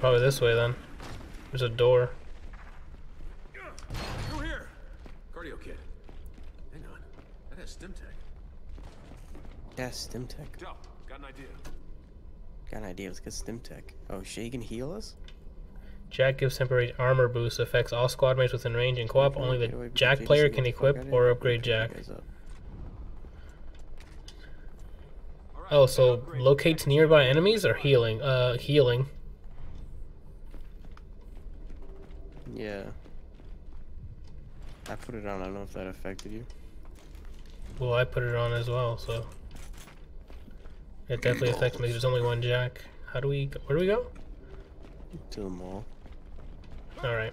probably this way then. There's a door. Through here. Cardio kit. Hang on. That has stim tech. Yeah, stim tech. Joe, got an idea. Got an idea. Let's get stim tech. Oh shit, you can heal us? Jack gives temporary armor boost, affects all squad mates within range and co-op. Only the wait, Jack player can equip or upgrade Jack. guys up. All right, Oh, so locates nearby enemies or healing? Uh, healing. Yeah. I put it on. I don't know if that affected you. Well, I put it on as well, so it definitely affects me. There's only one Jack. How do we? Go? Where do we go? To the mall. All right.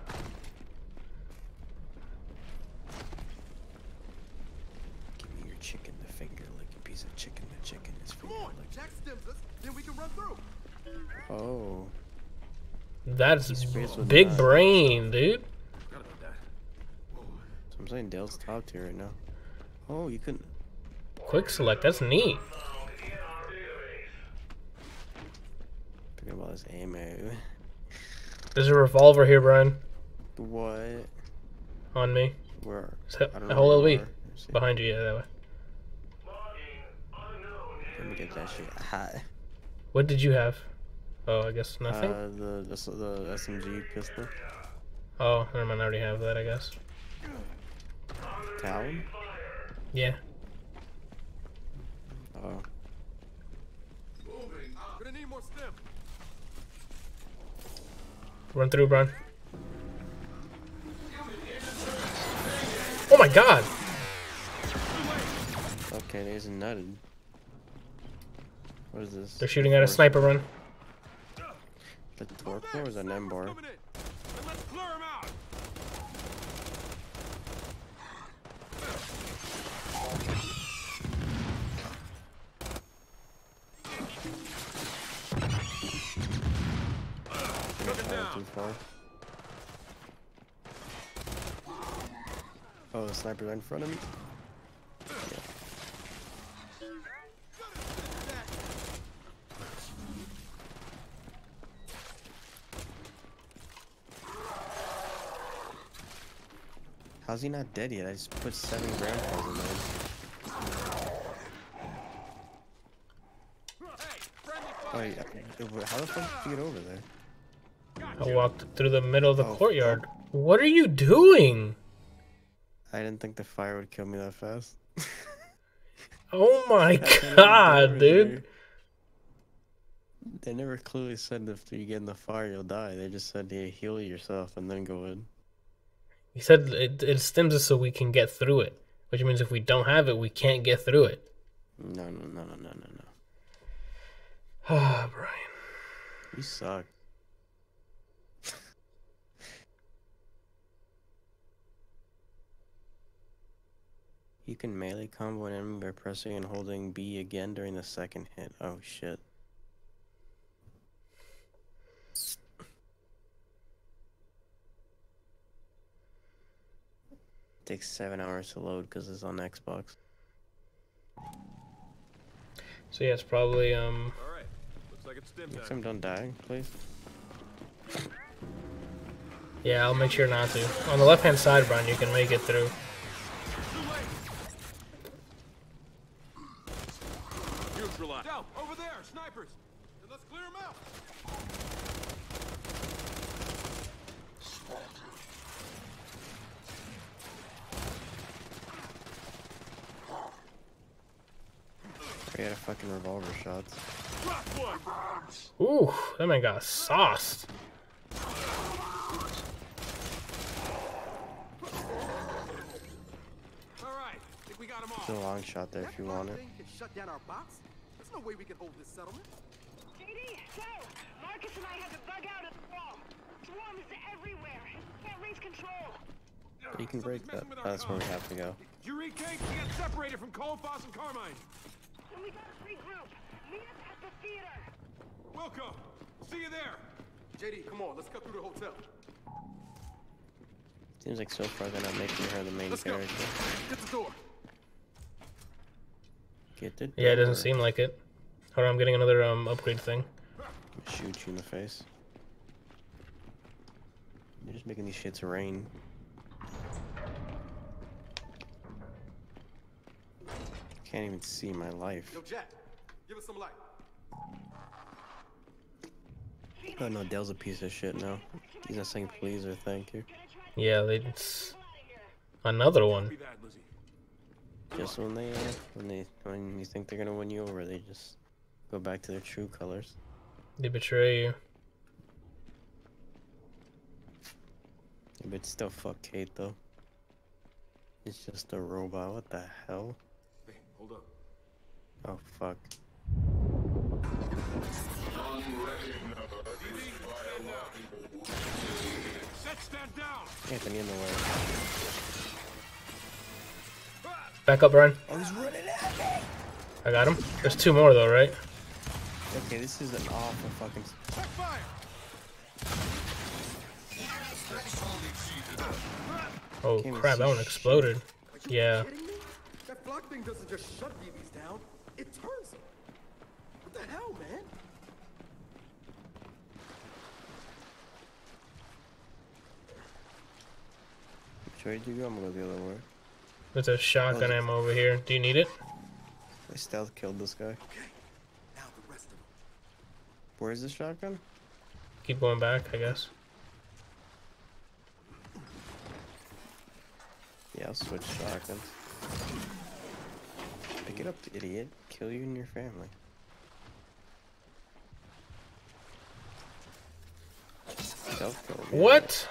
Give me your chicken, the finger lick a piece of chicken, the chicken is Come on, lick. Jack stims us, then we can run through. Oh. That's big brain, dude. Forgot about that. So I'm saying Del's top tier right now. Oh, you couldn't. Quick select. That's neat. Forget about this ammo. There's a revolver here, Brian. What? On me. Where? So, I don't know hold where you LB. are. Let's see. Behind you, yeah, that way. Let me get that shit hot. What did you have? Oh, I guess nothing. Uh, the, the the SMG pistol. oh, never mind. I already have that. I guess. Talon? Yeah. Oh. Gonna need more stim. Run through, Brian. Oh my God! Okay, there's nutted. What is this? They're shooting at a sniper run. The torque or is an EMBAR? Coming in. And let's clear him out. Took it down. Too far. Oh, the sniper right in front of me. How's he not dead yet? I just put seven grandpas in there. Oh, fire. yeah. uh, How the fuck did you get over there? I walked through the middle of the Oh, courtyard. What are you doing? I didn't think the fire would kill me that fast. Oh my I thought it was god, dude. They never clearly said if you get in the fire you'll die. They just said hey, heal yourself and then go in. He said it, it stims us so we can get through it, which means if we don't have it, we can't get through it. No, no, no, no, no, no, no. Ah, Brian. You suck. you can melee combo an enemy by pressing and holding B again during the second hit. Oh shit. Takes seven hours to load because it's on Xbox. So yeah, it's probably um. All right. Looks like it's stim Next time. time, don't die, please. Yeah, I'll make sure not to. On the left hand side, Brian, you can make it through. Neutralize. Down, over there, snipers. Then let's clear them out. We had a fucking revolver shots. Ooh, that man got sauced. All right. Think we got them all. There's a long shot there if you want it. Can shut down our box. There's no way we can hold this settlement. JD, so, Marcus and I have to bug out of the wall. Swarm is everywhere. Can't raise control. You can break that. messing with our That's where we have to go. Eureka, we got separated from Cole, Fahz and Carmine. Then we gotta regroup. Meet us at the theater. Wilco, see you there. JD, come on, let's cut through the hotel. Seems like so far they're not making her the main Let's go. character. Get the door. Get the Yeah, it doesn't seem like it. Hold on, I'm getting another um upgrade thing. Shoot you in the face. You're just making these shits rain. Can't even see my life. Yo, Jack, give us some light. Oh no, Del's a piece of shit now. He's not saying please or thank you. Yeah, they. It's another one. Just when they, uh, when they, when you think they're gonna win you over, they just go back to their true colors. They betray you. But still, fuck Kait though. It's just a robot. What the hell? Hey, hold up. Oh fuck. Set stand down. Anthony in the way. Back up, Brian. Oh, he's running at me. I got him. There's two more though, right? Okay, this is an awful fucking. Check fire. Oh crap, that one exploded. Yeah. Kidding me? That flock thing doesn't just shut DeeBees down, it turns them. What the hell, man? Which way did you? I'm gonna go the other way. There's a shotgun ammo over here. Do you need it? I stealth killed this guy. Okay, now the rest of them. Where's the shotgun? Keep going back, I guess. Yeah, I'll switch shotguns. Pick it up, idiot. Kill you and your family. Stealth kill. man. What?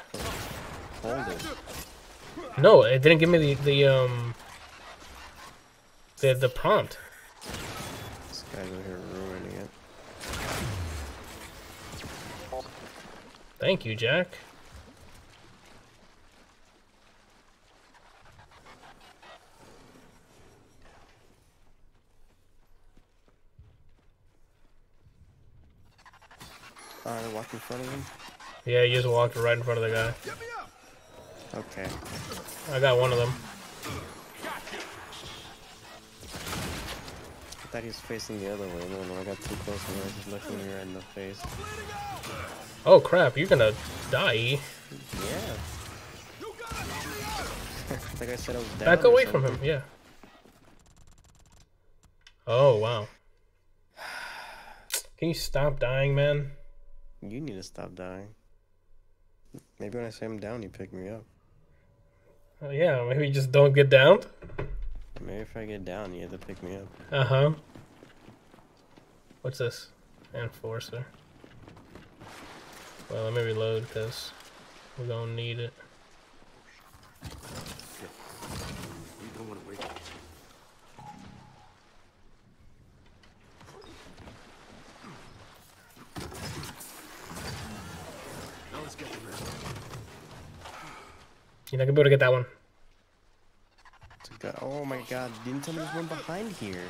Hold it. No, it didn't give me the the um the the prompt. This guy's over here ruining it. Thank you, Jack. Alright, walk in front of him. Yeah, you just walked right in front of the guy. Get me up! Okay. I got one of them. I thought he was facing the other way. No, no, I got too close and I was just looking me right in the face. Oh crap, you're gonna die. Yeah. You gotta hurry up! like I said, I was down. Back away from him, yeah. Oh wow. Can you stop dying, man? You need to stop dying. Maybe when I say I'm down, you pick me up. Oh, yeah, maybe just don't get down. Maybe if I get down, you have to pick me up. Uh huh. What's this? Enforcer. Well, let me reload because we're gonna need it. You don't want to wake up. Now let's get the rest. You're not gonna be able to get that one. It's Oh my god, didn't tell me there's one behind here.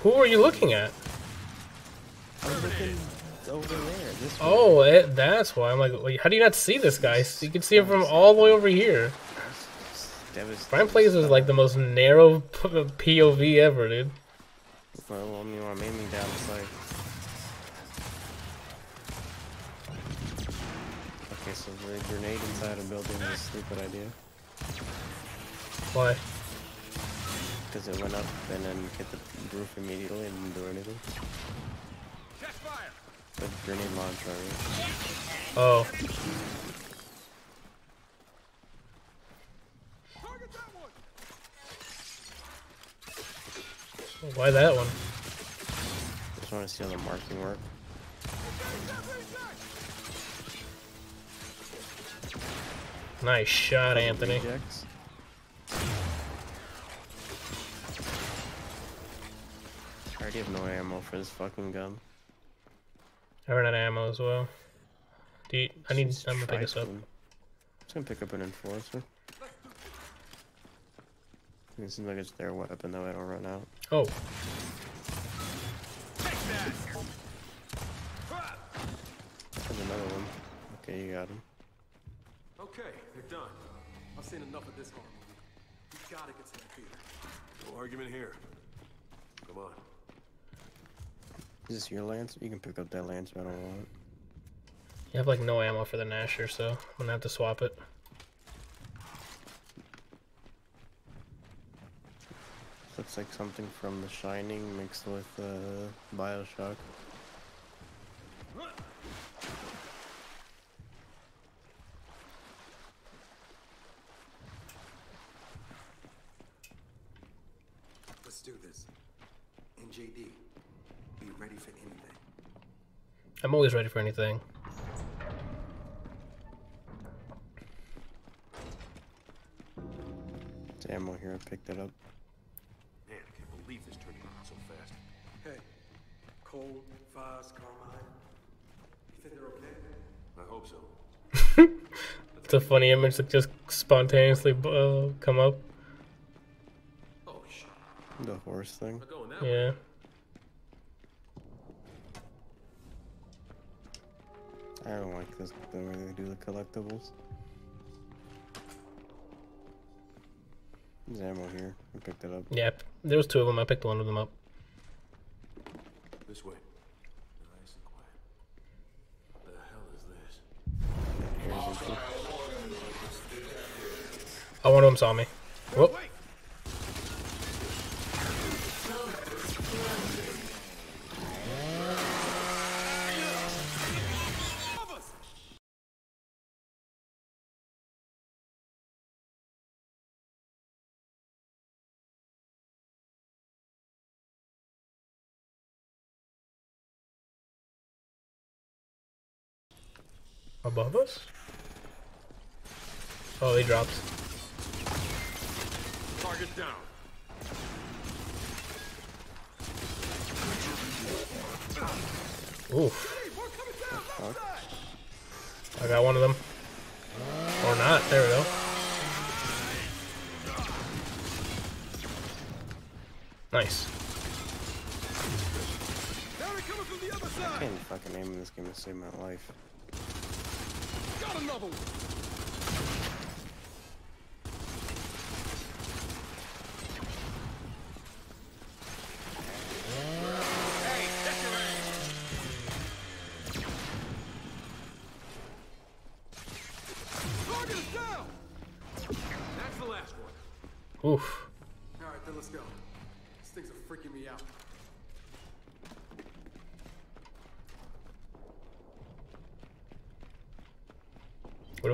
Who are you looking at? I was looking over there. Oh, it, that's why. I'm like, wait, how do you not see this guy? You can see him from all the way over here. Prime Plays is like the most narrow POV ever, dude. Well, I mean, I'm aiming down the sight. Okay, so the grenade inside a building is a stupid idea. Why? Because it went up and then hit the roof immediately and didn't do anything. Check fire. The grenade launcher. right? Oh, Target that one! why that one? Just want to see how the marking work. Nice shot, Anthony. I already have no ammo for this fucking gun. I ran out of ammo as well. Do you, I need. I'm gonna pick this up. Trifling. Just gonna pick up an enforcer. It seems like it's their weapon though. I don't run out. Oh, There's another one. Okay, you got him. Okay, they're done. I've seen enough of this horror movie. We gotta get to that theater. No argument here. Come on. Is this your lance? You can pick up that lance. I don't want it. you have like no ammo for the Gnasher, so I'm gonna have to swap it. Looks like something from The Shining mixed with uh, Bioshock. Let's do this. And JD, be ready for anything. I'm always ready for anything. There's ammo here. I picked it up. Man, I can't believe this turned around so fast. Hey, Cole Fahz, Carmine. You think they're okay? I hope so. It's a funny image that just spontaneously uh, come up. Oh shit. The horse thing. We're going that way. Yeah. I don't like this the way they do the collectibles. There's ammo here. I picked it up. Yep. There was two of them. I picked one of them up. This way. Nice and quiet. The hell is this? Here's empty. Oh, one of them saw me. Whoop. Above us? Oh, he drops. Target down. Oof. Hey, we're coming down left side! I got one of them. Or not. There we go. Nice. Now they're coming from the other I can't fucking aim in this game to save my life. Got another one! Oof.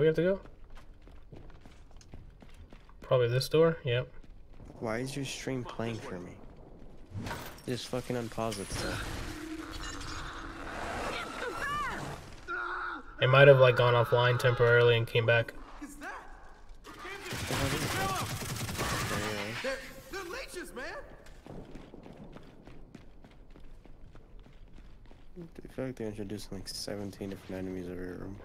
We have to go? Probably this door. Yep. Why is your stream playing for me? Just fucking unpause it stuff. It might have like gone offline temporarily and came back. Is that? They're, they're leeches, man! I feel like they're introducing like 17 different enemies every room.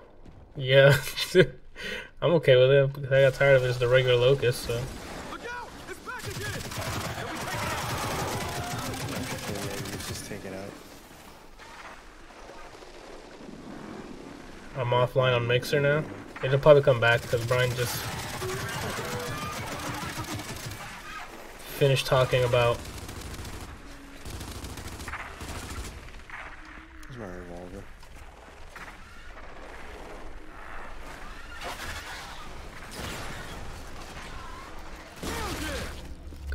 Yeah. I'm okay with it. because I got tired of it as the regular locust, so. Look out! It's back again! Yeah, yeah, take it out. I'm offline on Mixer now. It'll probably come back because Brian just finished talking about. Here's my revolver.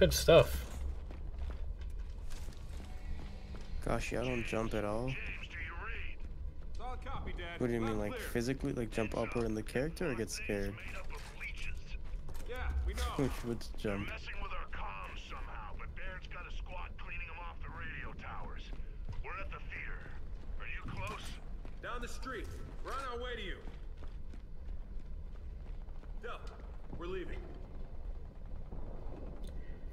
Good stuff. Gosh, y'all don't jump at all? Solid copy, Dad. What do you mean, like physically, like jump upward in the character or get scared? Yeah, we know. Which would jump? Messing with our comms somehow, but Barrett's got a squad cleaning them off the radio towers. We're at the theater. Are you close? Down the street. We're on our way to you. Del, we're leaving.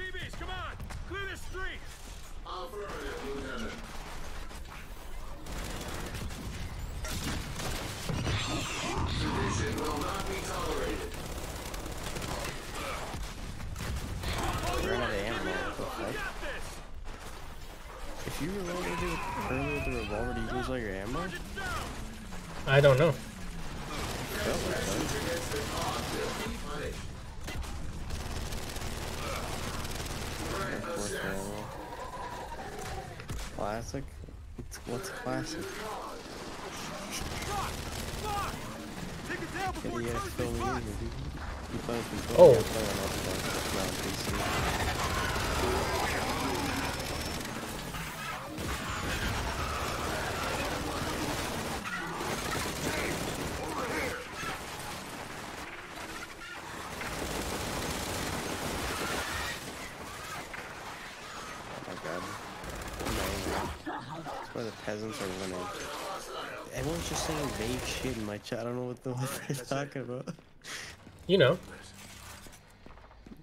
Appreciate it, son. DeeBees, come on! Clear the street! Ran out of ammo. What the fuck? If you reloaded it earlier with the revolver, do you lose all your ammo? I don't know. Felt like that. Of course, ammo. Classic? What's, what's classic? Take it down Yeah, before you it You play on control, Oh my god. Amazing. That's why the peasants are winning. Everyone's just saying vague shit in my chat. I don't know what the what they're talking about. You know.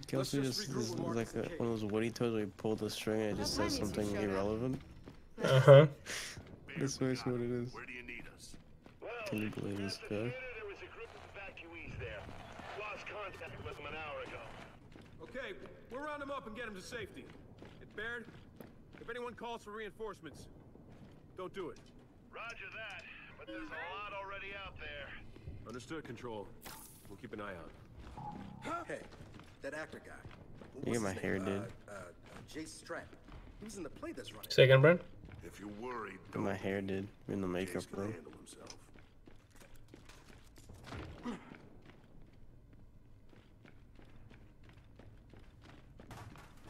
Kelsey just just regroup is like a, one of those Woody toys where you pull the string and it just says Well, that means we something irrelevant. Uh huh. That's basically what it is. Where do you need us? Can you believe this guy? There was a group of evacuees there. Lost contact with them an hour ago. Okay, we'll round them up and get them to safety. And Baird, if anyone calls for reinforcements, don't do it. Roger that, but there's a lot already out there. Understood, Control. We'll keep an eye out. Hey, that actor guy. What You was get my hair name? did. Uh, uh, uh, Jace Strap. He was in the play that's running. Say again, Brent. If you're worried, And my hair did in the makeup Jake's gonna room. handle himself.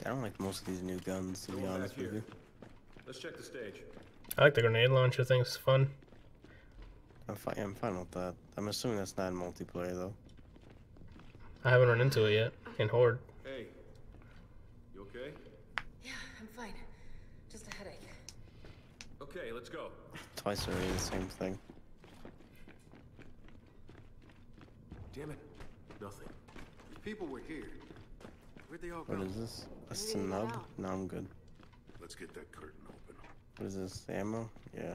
I don't like most of these new guns, to be honest with you. Let's check the stage. I like the grenade launcher thing. It's fun. I'm fine. I'm fine with that. I'm assuming that's not in multiplayer though. I haven't run into it yet in Horde. Hey, you okay? Yeah, I'm fine. Just a headache. Okay, let's go. Twice already, the same thing. Damn it. Nothing. People were here. Where'd they all go? What is this? A We didn't get snub? out. No, I'm good. Let's get that curtain open. What is this? Ammo? Yeah.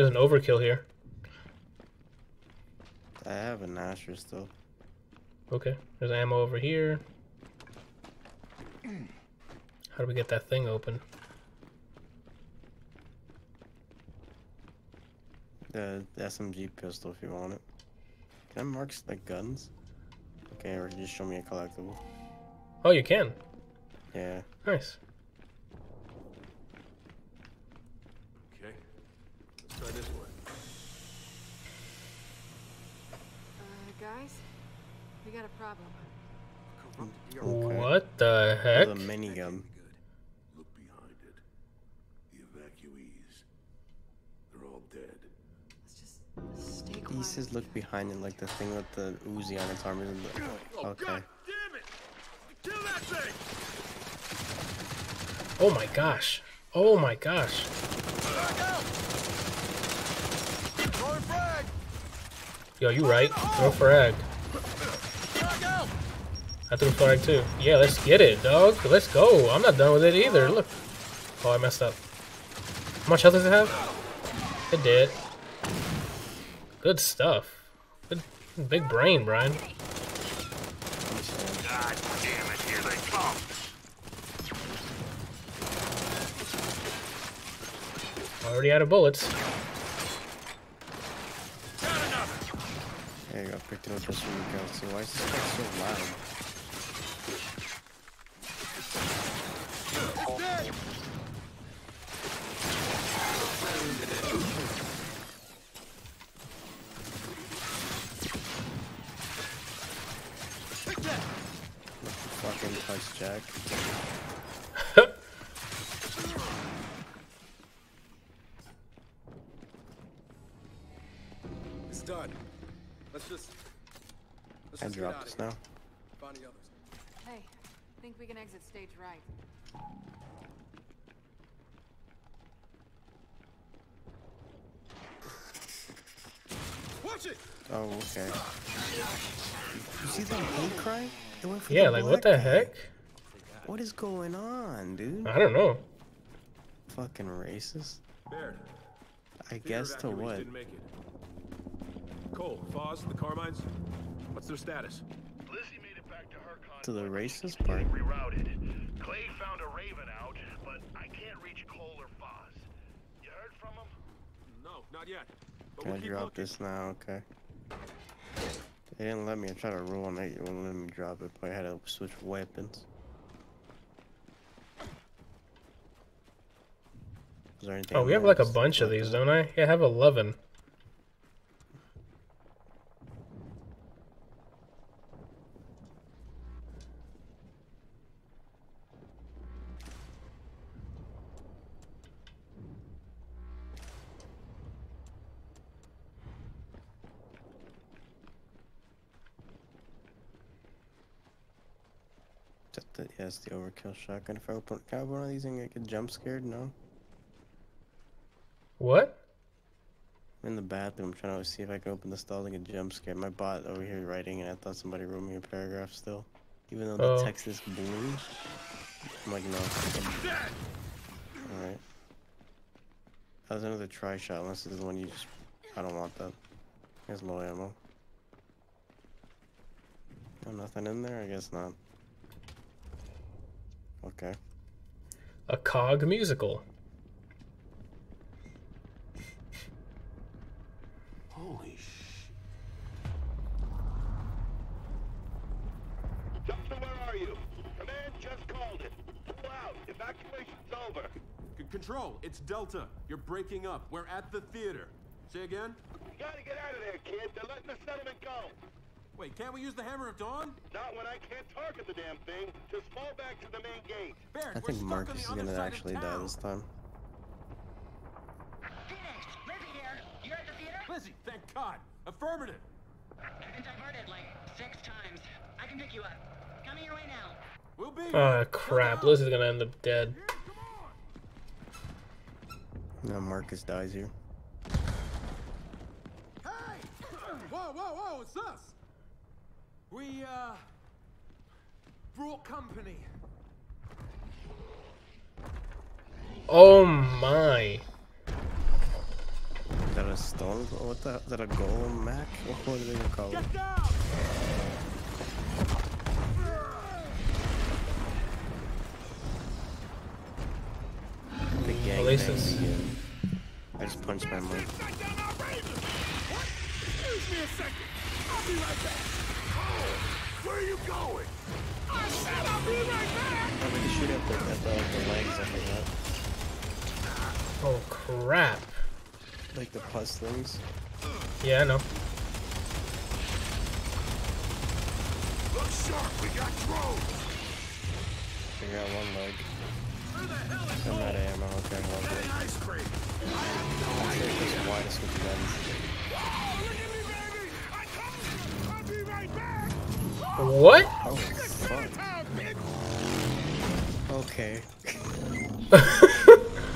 There's an overkill here. I have a Gnasher still. Okay. There's ammo over here. How do we get that thing open? The SMG pistol if you want it. Can I mark like guns? Okay, or just show me a collectible. Oh, you can. Yeah. Nice. Okay. Let's try this one. Uh, guys, we got a problem. Okay. What the heck? The minigun. Look behind it. The evacuees. They're all dead. Let's just stay quiet. He says look behind it like the thing with the Uzi on its arm isn't the... Oh, Okay. God damn it! Kill that thing! Oh my gosh. Oh my gosh. Throwing frag! Yo, you right. Throw frag. Frag! I threw flag too. Yeah, let's get it, dog. Let's go. I'm not done with it either. Look. Oh, I messed up. How much health does it have? It did. Good stuff. Good, big brain, Brian. God damn it, here they come. Already out of bullets. There you go, picked up from you guys. See, why is this so loud? Stage right. Watch it! Oh, okay. You see that hate crime? It went for Yeah, the like what the guy. heck? What is going on, dude? I don't know. Fucking racist. Baird. I theater guess to what? Didn't make it. Cole, Fahz, the Carmines. What's their status? Lizzie made it back to her con- To the racist part. Rerouted. Clay found a Raven out, but I can't reach Cole or Fahz. You heard from him? No, not yet. But Can we'll I drop looking. this now? Okay. They didn't let me. I tried to rule and they wouldn't let me drop it, but I had to switch weapons. Is there anything Oh, we have like a just bunch of these, don't I? Yeah, I have 11. The, yes, the overkill shotgun. If I open, can I open one of these and get jump scared? No. What? I'm in the bathroom trying to see if I can open the stall and get jump scared. My bot over here writing, and I thought somebody wrote me a paragraph still. Even though the Oh. text is blue. I'm like, no. Alright. That was another try shot, unless this is the one you just. I don't want that. There's low ammo. Oh, nothing in there? I guess not. Okay. A cog musical. Holy sh! Delta, where are you? Command just called it. Pull out. Evacuation's over. C- control, it's Delta. You're breaking up. We're at the theater. Say again? You gotta get out of there, kid. They're letting the settlement go. Wait, can't we use the Hammer of Dawn? Not when I can't target the damn thing. Just fall back to the main gate. Baird, I we're think stuck Marcus on is the other gonna actually die this time. Fenix, Lizzie here. You're at the theater? Lizzie, thank God. Affirmative. I've been diverted like six times. I can pick you up. Coming your way now. We'll be. Ah, here. crap. Look out. Liz is gonna end up dead. Now Marcus dies here. Hey! Whoa, whoa, whoa, it's us! We, uh. brought company. Oh my. Is that a stone? What the? Is that a golem Mac? What do they call it? Get! The gang Oasis. I just punched my mic. Excuse me a second. I'll be right back. Oh, are you going? I said I'll be right back. They shoot at the, at the, the legs, I forgot. Oh crap. Like the pus things. Yeah, I know. Look sharp. We got drones. Figure out one leg. I'm out of ammo. Okay, well, good. Ice cream. I'll take this widest with guns. What? Oh, fuck. Town, bitch. Okay.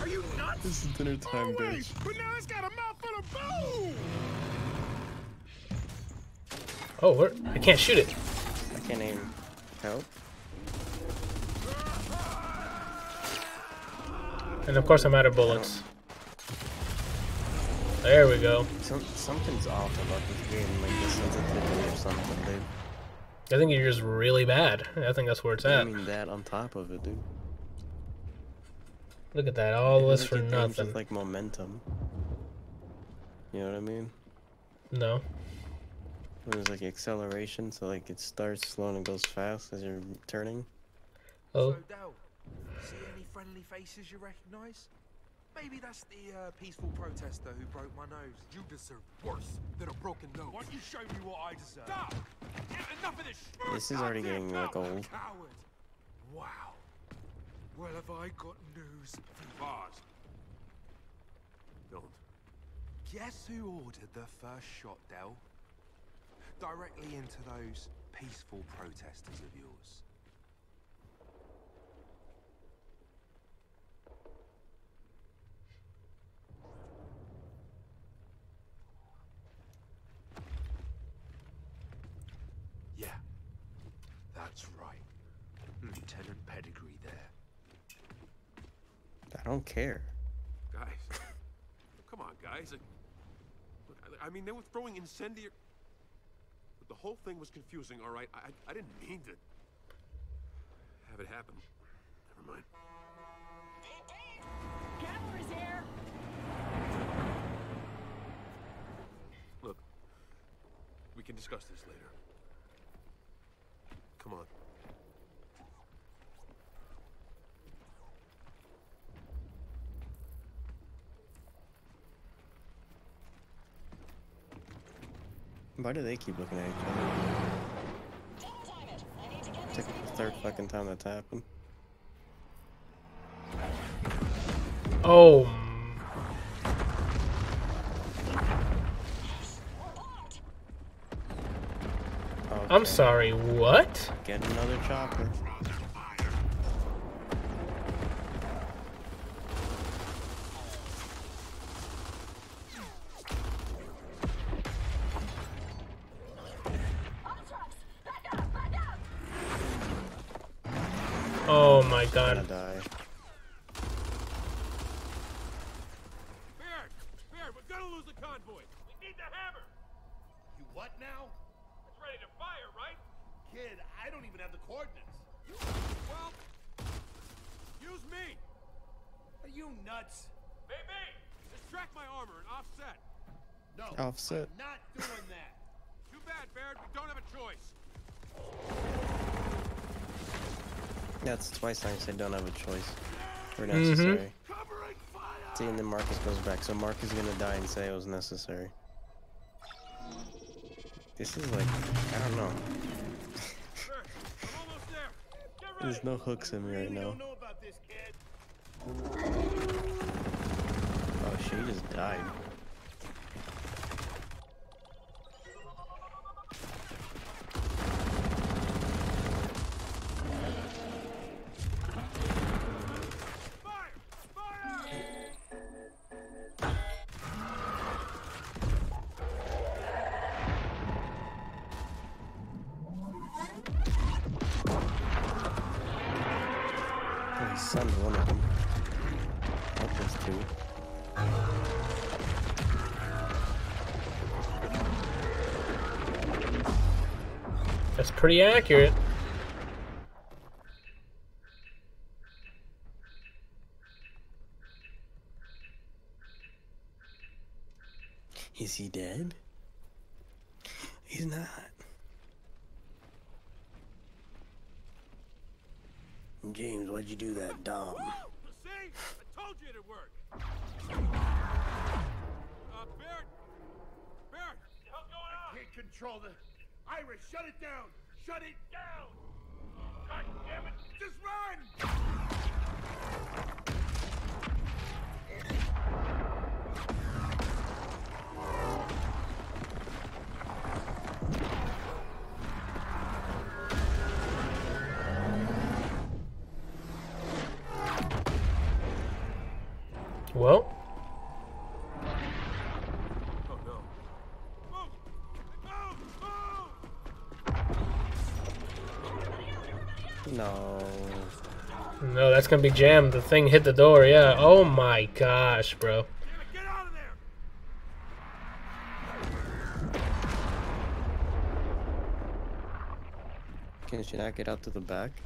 Are you nuts? This is dinner time, Wait, bitch. but now it's got a mouthful of bone. Oh, where? I can't shoot it. I can't aim. Help? And of course I'm out of bullets. There we go. Some, something's off about this game, like the sensitivity or something, dude. I think you're just really bad. I think that's where it's at. I at. mean that on top of it, dude. Look at that. All this for nothing. With, like momentum. You know what I mean? No. When there's like acceleration, so like it starts slow and goes fast as you're turning. Oh. So, Dal, see any friendly faces you recognise? Maybe that's the uh, peaceful protester who broke my nose. You deserve worse than a broken nose. Why don't you show me what I deserve? Stop! Enough of this! sh- This is already getting like old. Coward. Wow. Well, have I got news for you. Pause. Don't. Guess who ordered the first shot, Del? Directly into those peaceful protesters of yours. Yeah, that's right. Lieutenant Pedigree there. I don't care. Guys. Come on, guys. Like, Look, I, I mean, they were throwing incendiary... But the whole thing was confusing, all right? I, I, didn't mean to have it happen. Never mind. Here! Look, we can discuss this later. Come on. Why do they keep looking at each other? It's like the third fucking time that's happened. Oh. I'm sorry, what? Get another chopper. Coordinates. Well, use me! Are you nuts? Maybe! Distract my armor and offset. No. Offset. I'm not doing that. Too bad, Baird. We don't have a choice. That's twice I said don't have a choice. Or Mhm. necessary. Covering fire! See, and then Marcus goes back, so Marcus is gonna die and say it was necessary. This is like, I don't know. Baird, I'm almost there. Get ready! There's no hooks in me right now. Oh, she just died. One of them. Two. That's pretty accurate. Is he dead? He's not. Why'd you do that, Dom? See? I told you it'd work. Uh, the hell's going on? Can't control the... Iris, shut it down! Shut it down! God damn it! Just run! Well, no. No. that's gonna be jammed. The thing hit the door, yeah. Oh my gosh, bro. Damn it, get out of there! Can she not get out to the back?